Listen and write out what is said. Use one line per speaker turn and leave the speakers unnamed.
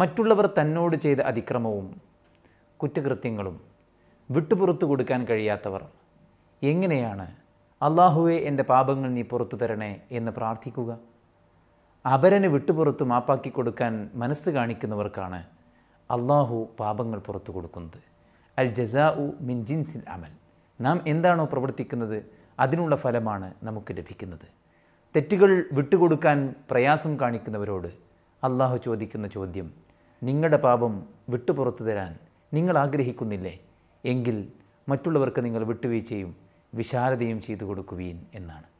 മറ്റുള്ളവർ തന്നോട് ചെയ്ത അതിക്രമവും കുറ്റകൃത്യങ്ങളും വിട്ടുപുറത്തു കൊടുക്കാൻ കഴിയാത്തവർ. എങ്ങനെയാണ് അള്ളാഹുവെ എന്റെ പാപങ്ങൾ നീ പുറത്തു തരണേ എന്ന് പ്രാർത്ഥിക്കുക? അപരന് വിട്ടുപുറത്ത് മാപ്പാക്കി കൊടുക്കാൻ മനസ്സ് കാണിക്കുന്നവർക്കാണ് അള്ളാഹു പാപങ്ങൾ പുറത്തു കൊടുക്കുന്നത്. അൽ ജസാ ഉ മിൻ ജിൻസിൽ അമൽ. നാം എന്താണോ പ്രവർത്തിക്കുന്നത് അതിനുള്ള ഫലമാണ് നമുക്ക് ലഭിക്കുന്നത്. തെറ്റുകൾ വിട്ടുകൊടുക്കാൻ പ്രയാസം കാണിക്കുന്നവരോട് അള്ളാഹു ചോദിക്കുന്ന ചോദ്യം നിങ്ങളുടെ പാപം വിട്ടുപുറത്തു തരാൻ നിങ്ങൾ ആഗ്രഹിക്കുന്നില്ലേ? എങ്കിൽ മറ്റുള്ളവർക്ക് നിങ്ങൾ വിട്ടുവീഴ്ചയും വിശാലതയും ചെയ്തു കൊടുക്കുവീൻ എന്നാണ്.